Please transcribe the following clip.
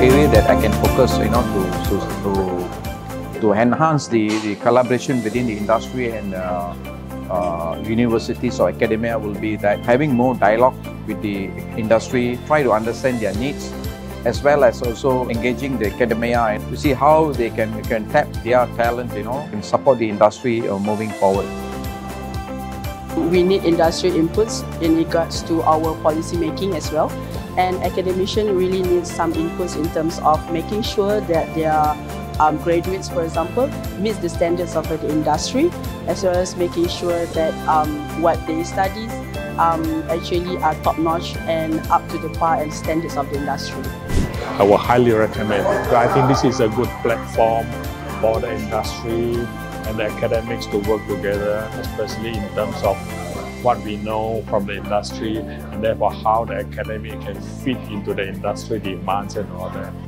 I can focus, you know, to to to, to enhance the, the collaboration within the industry and uh, uh, universities or academia will be that having more dialogue with the industry, try to understand their needs, as well as also engaging the academia and to see how they can, can tap their talent, you know, and support the industry uh, moving forward. We need industry inputs in regards to our policy making as well. And academician really needs some inputs in terms of making sure that their um, graduates, for example, meet the standards of the industry, as well as making sure that um, what they study um, actually are top-notch and up to the par and standards of the industry. I would highly recommend. I think this is a good platform for the industry and the academics to work together, especially in terms of what we know from the industry and therefore how the academy can fit into the industry demands and all that.